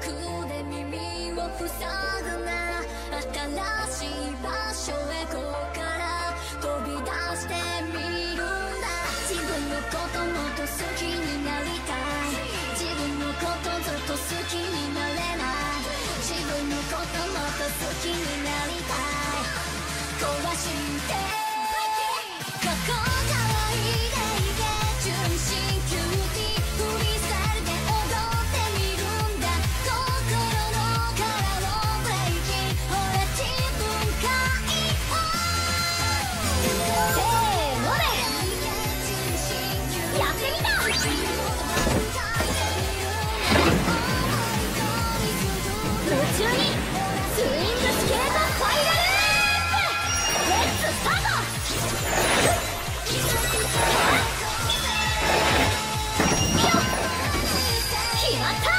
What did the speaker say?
くで耳を塞ぐな新しい場所へここから飛び出してみるんだ。自分のこともっと好きになりたい。自分のことずっと好きになれない。自分のこともっと好きになりたい。壊してった